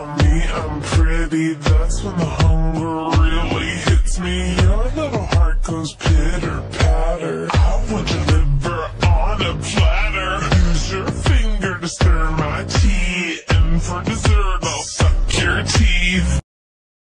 about me, I'm pretty That's when the hunger really hits me. Your little heart goes pitter-patter I would deliver on a platter. Use your finger to stir my tea And for dessert, I'll suck your teeth.